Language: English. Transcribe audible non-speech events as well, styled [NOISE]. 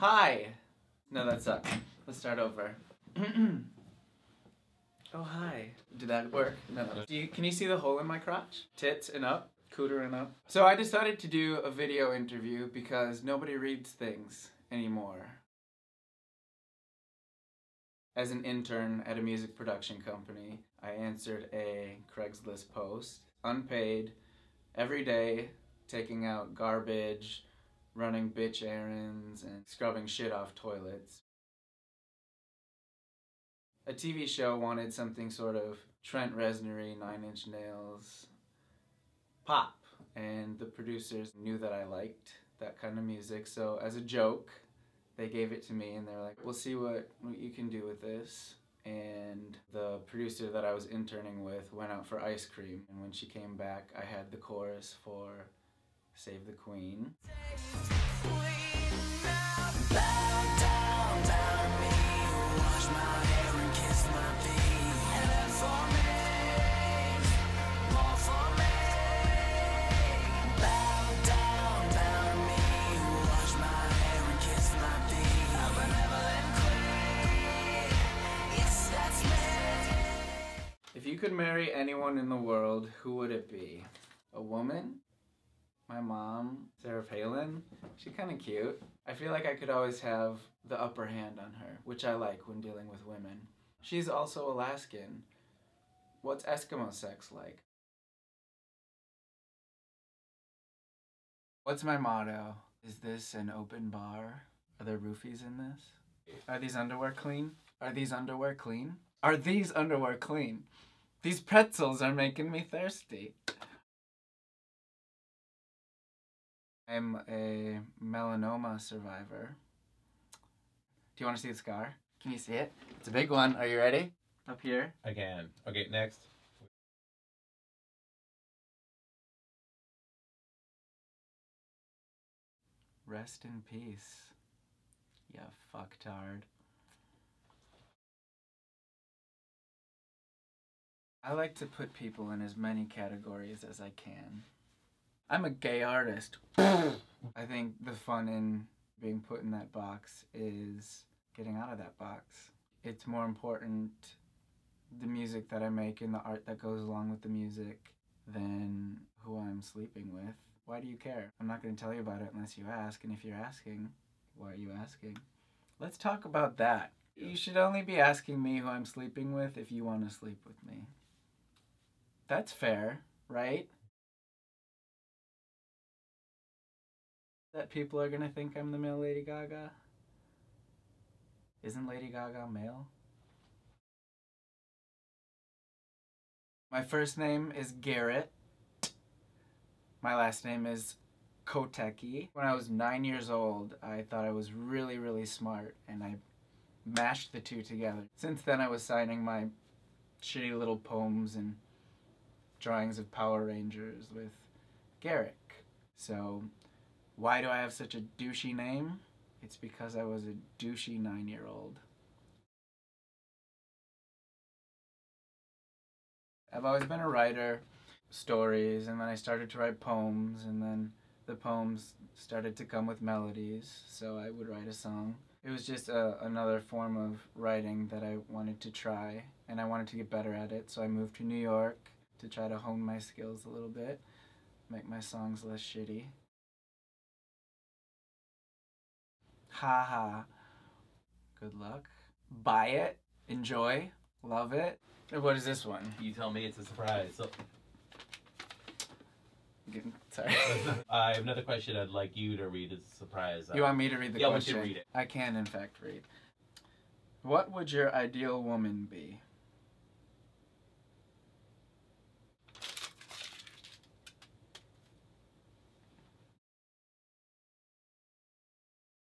Hi! No, that sucked. Let's start over. [CLEARS THROAT] oh, hi. Did that work? No. Do you, can you see the hole in my crotch? Tits and up? Cooter and up? So I decided to do a video interview because nobody reads things anymore. As an intern at a music production company, I answered a Craigslist post, unpaid, every day, taking out garbage, running bitch errands, and scrubbing shit off toilets. A TV show wanted something sort of Trent Reznor, Nine Inch Nails, pop, and the producers knew that I liked that kind of music, so as a joke, they gave it to me and they're like, we'll see what, what you can do with this. And the producer that I was interning with went out for ice cream. And when she came back, I had the chorus for Save the Queen. If you could marry anyone in the world, who would it be? A woman? My mom, Sarah Palin. She's kind of cute. I feel like I could always have the upper hand on her, which I like when dealing with women. She's also Alaskan. What's Eskimo sex like? What's my motto? Is this an open bar? Are there roofies in this? Are these underwear clean? Are these underwear clean? Are these underwear clean? These pretzels are making me thirsty. I'm a melanoma survivor. Do you want to see the scar? Can you see it? It's a big one. Are you ready? Up here. I can. Okay, next. Rest in peace. Ya fucktard. I like to put people in as many categories as I can. I'm a gay artist. I think the fun in being put in that box is getting out of that box. It's more important the music that I make and the art that goes along with the music than who I'm sleeping with. Why do you care? I'm not going to tell you about it unless you ask, and if you're asking, why are you asking? Let's talk about that. You should only be asking me who I'm sleeping with if you want to sleep with me. That's fair, right? That people are gonna think I'm the male Lady Gaga? Isn't Lady Gaga male? My first name is Garrett. My last name is Koteki. When I was nine years old, I thought I was really, really smart and I mashed the two together. Since then, I was signing my shitty little poems and drawings of Power Rangers with Garek. So, why do I have such a douchey name? It's because I was a douchey nine year old. I've always been a writer, stories, and then I started to write poems, and then the poems started to come with melodies, so I would write a song. It was just a, another form of writing that I wanted to try, and I wanted to get better at it, so I moved to New York to try to hone my skills a little bit, make my songs less shitty. Ha ha. Good luck. Buy it. Enjoy. Love it. What is this one? You tell me it's a surprise. So, Sorry. [LAUGHS] Uh, I have another question I'd like you to read as a surprise. Uh, you want me to read the yeah, I want you question? to read it. I can, in fact, read. What would your ideal woman be?